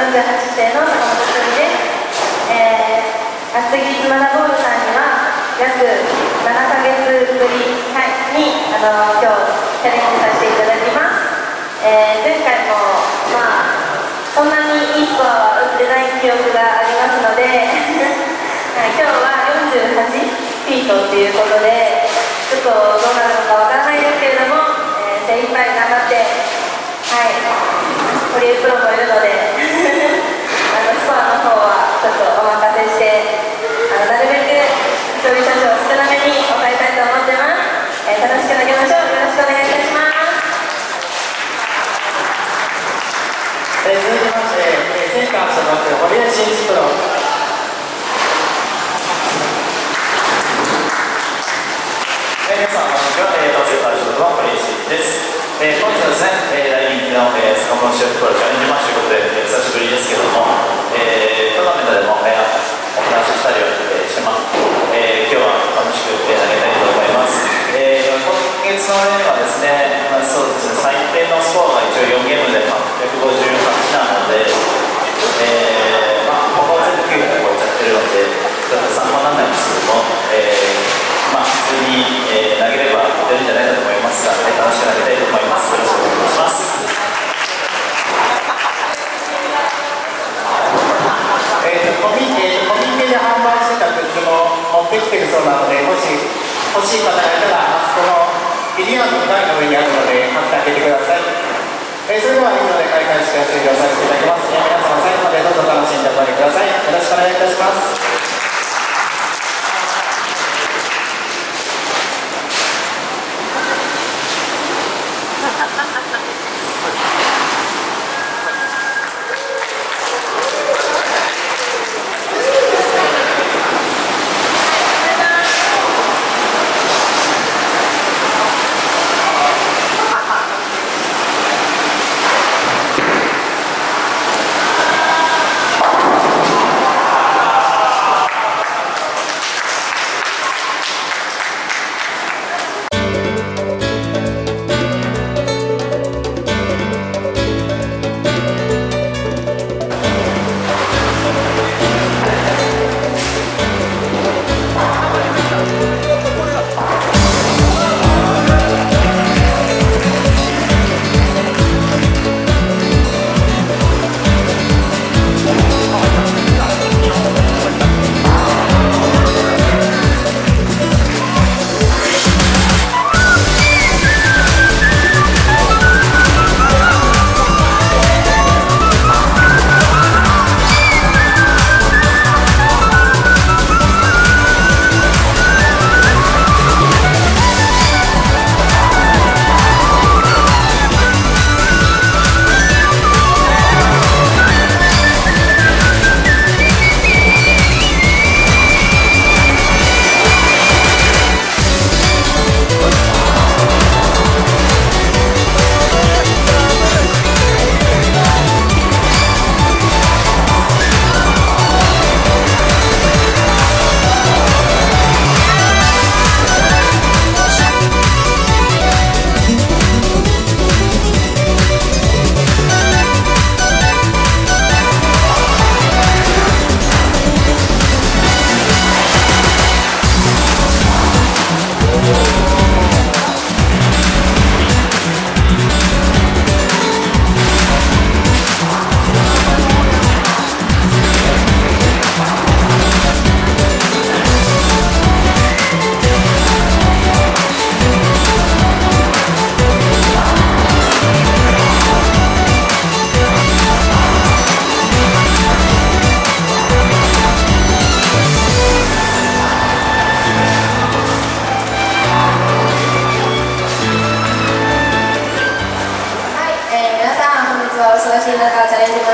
48期生の坂本ひとですえー、厚木つまだボールさんには約7ヶ月ぶり、にあの今日チャレンジさせていただきます、えー、前回もまあそんなにいいスコアは打ってない記憶がありますので 今日は48フィートっていうことでちょっとどうなるのかわからないですけれども、えー、精一杯頑張ってはい堀江プロのであのスコアの方はちょっとお任せしてあのなるべく勝利者賞少なめに抑えたいと思ってます、えー、楽しく投げましょうよろしくお願いいたしますえー、続きまして、えー、センター所属堀江真一プロ皆さんこんにちは、えー、東京大所属の堀井です、えー、本日はですね、えー、大人気の、えー、スカモンシェフプロチャレンジマッチということで、えー、久しぶりですけども、えー、トーナメントでも、えー、お話ししたりは、えー、してます、えー、今日は楽しく、えー、投げたいと思います、えー、今の例はですね、まあ、そうですね最低のスコアが一応4ゲームで858なので、えーまあ、ここは全部900超えちゃってるのでちょっと参考にならないんですけども、えーまあ、普通に、えー、投げれば出るんじゃないかと思いますが、えー、楽しく投げたいと思います。よろしくお願いします。えーと、コミケコミケで販売してたグッズも持ってきてるそうなのでもし欲しい方がいたらあそこのビリヤードの台の上にあるので買ってあげてください、えー、それでは以上で開会式を終了させていただきます、えー、皆様最後までどうぞ楽しんでおいてください。よろしくお願いします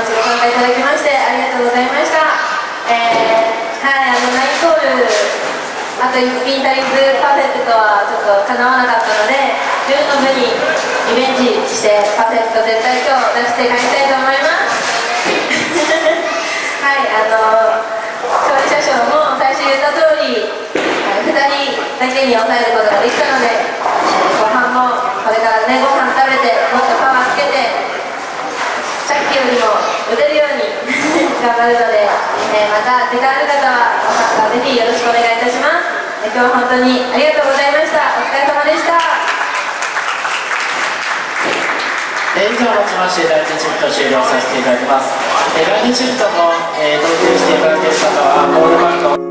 ちご参加いただきましてありがとうございました、えー、はいあのナイトールあと一品タりずパフェクトはちょっとかなわなかったので自分の分にイメージしてパフェクト絶対今日出して帰りたいと思います。あるので、えー、また時間ある方はご参加ぜひよろしくお願いいたします、えー、今日は本当にありがとうございましたお疲れ様でしたえー、以上をもちまして第1シフト終了させていただきます、えー、第2シフトも、えー、同級していただける方はゴールバンド